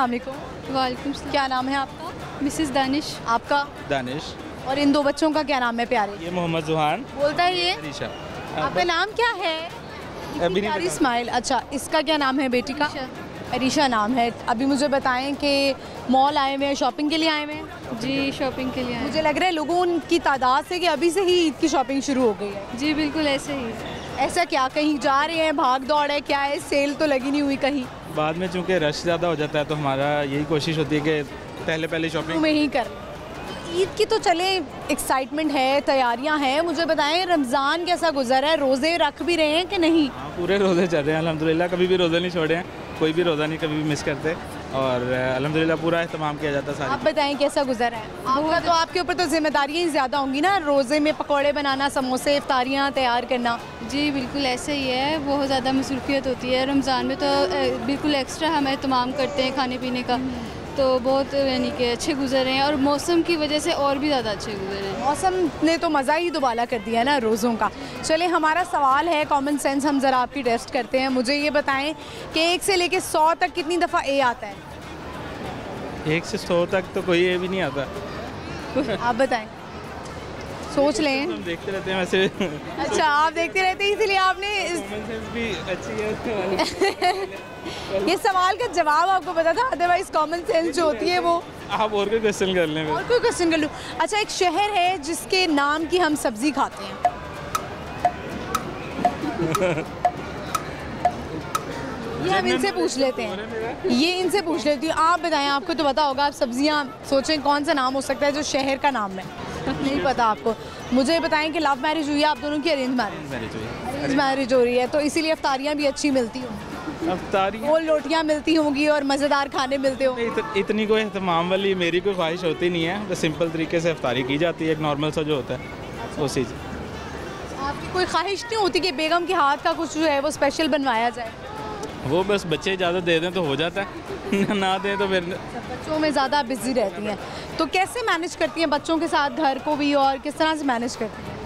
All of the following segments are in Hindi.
वालेकुम वालेकुम क्या नाम है आपका? मिसेस दानिश आपका? दानिश और इन दो बच्चों का क्या नाम है प्यारे? ये मोहम्मद जुहान। बोलता है ये? अरीशा आपका नाम क्या है? अभी प्यारी स्माइल अच्छा इसका क्या नाम है बेटी का? अरीशा। अरीशा नाम है। अभी मुझे बताएँ कि मॉल आए हुए हैं शॉपिंग के लिए आए हुए हैं? जी शॉपिंग के लिए आए मुझे लग रहा है लोगों की तादाद से कि अभी से ही ईद की शॉपिंग शुरू हो गई है। जी बिल्कुल ऐसे ही। ऐसा क्या? कहीं जा रहे हैं भाग दौड़ है क्या है? सेल तो लगी नहीं हुई कहीं। बाद में चूँकि रश ज़्यादा हो जाता है तो हमारा यही कोशिश होती है कि पहले पहले शॉपिंग में ही कर। ईद की तो चले एक्साइटमेंट है तैयारियाँ हैं। मुझे बताएँ रमज़ान कैसा गुजर है? रोज़े रख भी रहे हैं कि नहीं? आ, पूरे रोज़े चल रहे हैं अलहमदिल्ला कभी भी रोज़े नहीं छोड़े हैं। कोई भी रोज़ा नहीं कभी भी मिस करते। और अलहमदिल्ला पूरा अहतमाम किया जाता है आप बताएँ कैसा गुज़र है? आपका तो आपके ऊपर तो जिम्मेदारियाँ ही ज़्यादा होंगी ना रोज़े में पकौड़े बनाना समोसे इफ्तारियाँ तैयार करना। जी बिल्कुल ऐसे ही है बहुत ज़्यादा मसरूफियत होती है। रमज़ान में तो बिल्कुल एक्स्ट्रा हम एहतमाम करते हैं खाने पीने का तो बहुत यानी कि अच्छे गुजर रहे हैं और मौसम की वजह से और भी ज़्यादा अच्छे गुजर रहे हैं। मौसम ने तो मज़ा ही दुबाला कर दिया ना रोज़ों का। चले हमारा सवाल है कॉमन सेंस हम ज़रा आपकी टेस्ट करते हैं। मुझे ये बताएँ कि एक से लेके सौ तक कितनी दफ़ा ए आता है? एक से सौ तक तो कोई ए भी नहीं आता। आप बताएँ। सोच लें। हम देखते रहते हैं वैसे। अच्छा आप देखते रहते हैं इसीलिए आपने इस भी अच्छी है ये सवाल का जवाब आपको पता था अदरवाइज़ कॉमन सेंस जो होती है वो। आप और कोई क्वेश्चन कर लें और कोई क्वेश्चन कर लूँ। अच्छा एक शहर है जिसके नाम की हम सब्ज़ी खाते हैं। ये हम इनसे पूछ लेते हैं। ये इनसे पूछ लेती हूँ। आप बताएँ आपको तो पता होगा आप सब्ज़ियाँ सोचें कौन सा नाम हो सकता है जो शहर का नाम है। नहीं पता आपको। मुझे बताएँ कि लव मैरिज हुई है आप दोनों की अरेंज मैरिज अरेंज मैरिज हो। रही है तो इसीलिए अफ्तारियाँ भी अच्छी मिलती होंगी। वो रोटियाँ मिलती होंगी और मज़ेदार खाने मिलते होंगे। इत, इतनी कोई अहतमाम वाली मेरी कोई ख्वाहिश होती नहीं है। बस सिंपल तरीके से अफ्तारी की जाती है एक नॉर्मल सा जो होता है वो चीज़। आपकी कोई ख्वाहिश नहीं होती कि बेगम के हाथ का कुछ जो है वो स्पेशल बनवाया जाए? वो बस बच्चे ज़्यादा दे दें तो हो जाता है। ना दें तो फिर बच्चों में ज़्यादा बिज़ी रहती हैं। तो कैसे मैनेज करती हैं बच्चों के साथ घर को भी और किस तरह से मैनेज करती हैं?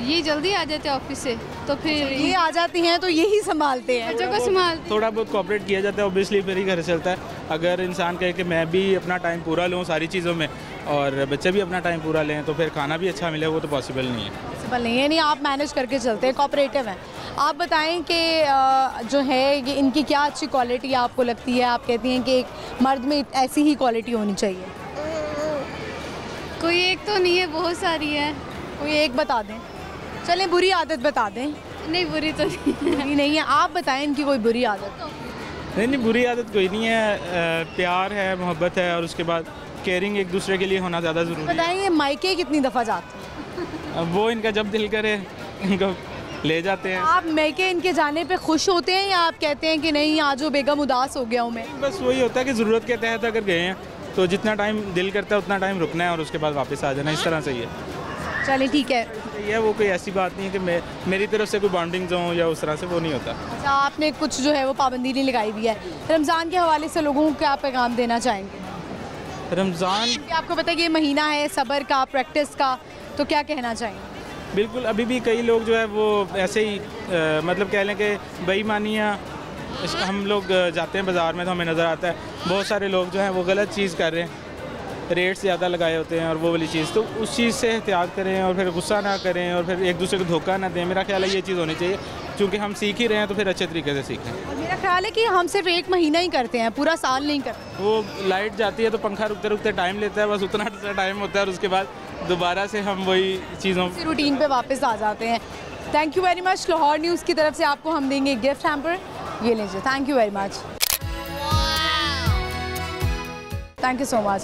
ये जल्दी आ जाते हैं ऑफ़िस से तो फिर ये आ जाती हैं तो यही संभालते हैं। बच्चों को संभालते थोड़ा बहुत कॉपरेट किया जाता है ऑब्वियसली फिर ही घर चलता है। अगर इंसान कहे कि मैं भी अपना टाइम पूरा लूँ सारी चीज़ों में और बच्चे भी अपना टाइम पूरा लें तो फिर खाना भी अच्छा मिले वो तो पॉसिबल नहीं है। पॉसिबल नहीं है नहीं आप मैनेज करके चलते हैं कॉपरेटिव हैं। आप बताएँ कि जो है ये इनकी क्या अच्छी क्वालिटी आपको लगती है? आप कहती हैं कि एक मर्द में ऐसी ही क्वालिटी होनी चाहिए। कोई एक तो नहीं है बहुत सारी है। कोई एक बता दें। चलें बुरी आदत बता दें। नहीं बुरी तो नहीं है। नहीं नहीं है आप बताएँ इनकी कोई बुरी आदत। नहीं नहीं बुरी आदत कोई नहीं है। प्यार है मोहब्बत है और उसके बाद केयरिंग एक दूसरे के लिए होना ज़्यादा ज़रूरी है। बताएँ ये मायके कितनी दफ़ा जाते हैं? अब वो इनका जब दिल करे इनको ले जाते हैं। आप मैके इनके जाने पे खुश होते हैं या आप कहते हैं कि नहीं आज वो बेगम उदास हो गया हूँ मैं? बस वही होता है कि ज़रूरत के तहत अगर गए हैं तो जितना टाइम दिल करता है उतना टाइम रुकना है और उसके बाद वापस आ जाना इस तरह से ही है। चलिए ठीक है। ये वो कोई ऐसी बात नहीं है कि मैं मेरी तरफ़ से कोई बॉन्डिंग हो या उस तरह से वो नहीं होता। अच्छा आपने कुछ जो है वो पाबंदी नहीं लगाई हुई है। रमज़ान के हवाले से लोगों को क्या पैगाम देना चाहेंगे? रमज़ान आपको पता है कि ये महीना है सबर का प्रैक्टिस का तो क्या कहना चाहेंगे? बिल्कुल अभी भी कई लोग जो है वो ऐसे ही अ, मतलब कह लें कि बेईमानियाँ हम लोग जाते हैं बाज़ार में तो हमें नज़र आता है। बहुत सारे लोग जो हैं वो गलत चीज़ कर रहे हैं। रेट ज़्यादा लगाए होते हैं और वो वाली चीज़। तो उस चीज़ से एहतियात करें और फिर गुस्सा ना करें और फिर एक दूसरे को धोखा ना दें। मेरा ख्याल है ये चीज़ होनी चाहिए। क्योंकि हम सीख ही रहे हैं तो फिर अच्छे तरीके से सीखें। मेरा ख्याल है कि हम सिर्फ़ एक महीना ही करते हैं पूरा साल नहीं करते। वो लाइट जाती है तो पंखा रुकते रुकते टाइम लेता है बस उतना टाइम होता है और उसके बाद दोबारा से हम वही चीज़ों रूटीन पे वापस आ जाते हैं। Thank you very much Lahore news की तरफ़ से आपको हम देंगे गिफ्ट हैम्पर ये लीजिए। Thank you very much thank you so much